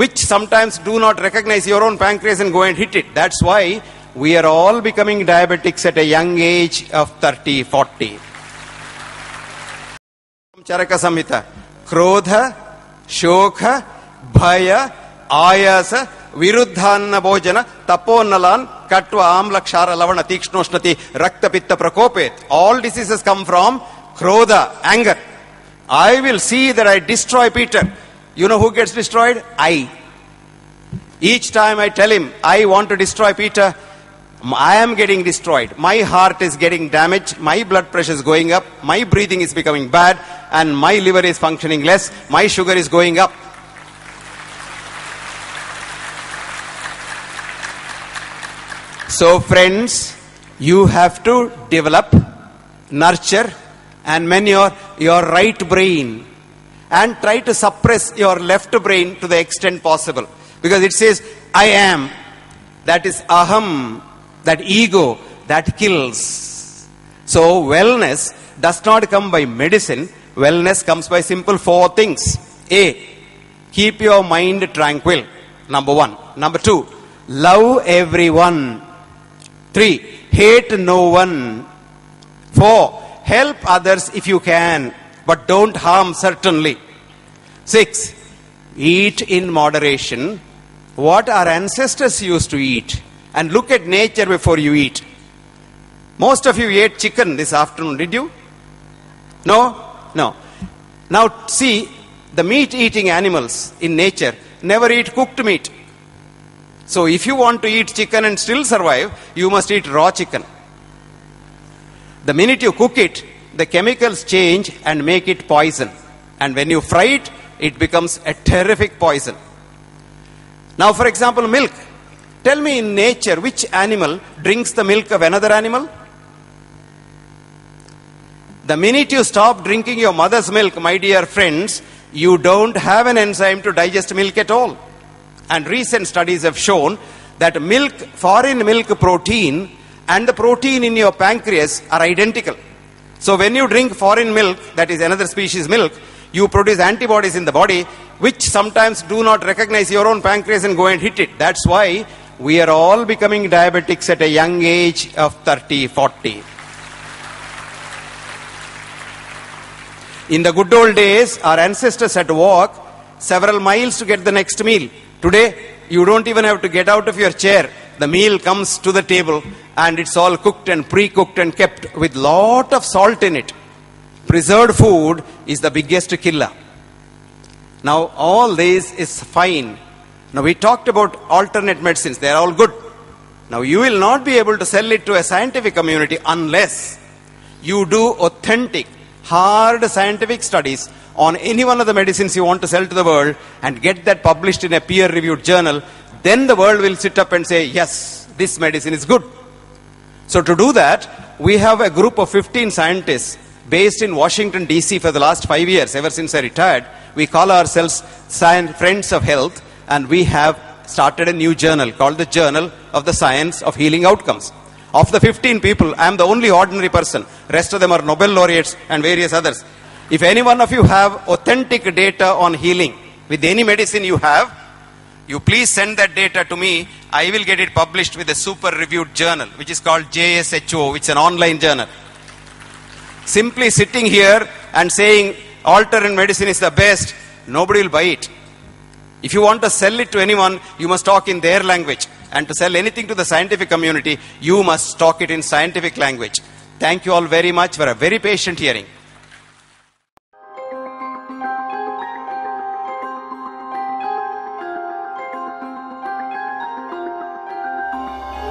which sometimes do not recognize your own pancreas and go and hit it. That's why we are all becoming diabetics at a young age of 30, 40. Charaka Samhita. Krodha, Shokha, Bhaya, Ayasa, Virudhana भोजन तपोन्नलान कट्व आम्ल क्षार लवण तीक्ष्णोष्णति रक्त पित्त प्रकोपेत all diseases come from क्रोध anger I will see that I destroy Peter You know who gets destroyed? I. Each time I tell him, I want to destroy Peter, I am getting destroyed. My heart is getting damaged. My blood pressure is going up. My breathing is becoming bad. And my liver is functioning less. My sugar is going up. So, friends, you have to develop, nurture, and manure your right brain and try to suppress your left brain to the extent possible. Because it says, I am. That is aham, that ego, that kills. So, wellness does not come by medicine, wellness comes by simple four things. A. Keep your mind tranquil. Number one. Number two. Love everyone. Three. Hate no one. Four. Help others if you can, but don't harm certainly. Six. Eat in moderation what our ancestors used to eat. And look at nature before you eat. Most of you ate chicken this afternoon, did you? No? No. Now, see, the meat eating animals in nature never eat cooked meat. So, if you want to eat chicken and still survive, you must eat raw chicken. The minute you cook it, the chemicals change and make it poison. And when you fry it, it becomes a terrific poison. Now, for example, milk. Tell me in nature which animal drinks the milk of another animal? The minute you stop drinking your mother's milk, my dear friends, you don't have an enzyme to digest milk at all. And recent studies have shown that milk, foreign milk protein, and the protein in your pancreas are identical. So when you drink foreign milk, that is another species milk, you produce antibodies in the body which sometimes do not recognize your own pancreas and go and hit it. That's why we are all becoming diabetics at a young age of 30, 40. In the good old days, our ancestors had to walk several miles to get the next meal. Today, you don't even have to get out of your chair. The meal comes to the table and it's all cooked and pre-cooked and kept with lot of salt in it. Preserved food is the biggest killer. Now, all this is fine. Now, we talked about alternate medicines. They are all good. Now, you will not be able to sell it to a scientific community unless you do authentic, hard scientific studies on any one of the medicines you want to sell to the world and get that published in a peer reviewed journal. Then the world will sit up and say, yes, this medicine is good. So, to do that, we have a group of 15 scientists based in Washington, D.C. for the last five years, ever since I retired. We call ourselves Science Friends of Health, and we have started a new journal called the Journal of the Science of Healing Outcomes. Of the 15 people, I am the only ordinary person. Rest of them are Nobel laureates and various others. If any one of you have authentic data on healing with any medicine you have, you please send that data to me. I will get it published with a super reviewed journal, which is called JSHO, which is an online journal. Simply sitting here and saying alternate medicine is the best, nobody will buy it. If you want to sell it to anyone, you must talk in their language. And to sell anything to the scientific community, you must talk it in scientific language. Thank you all very much for a very patient hearing. Música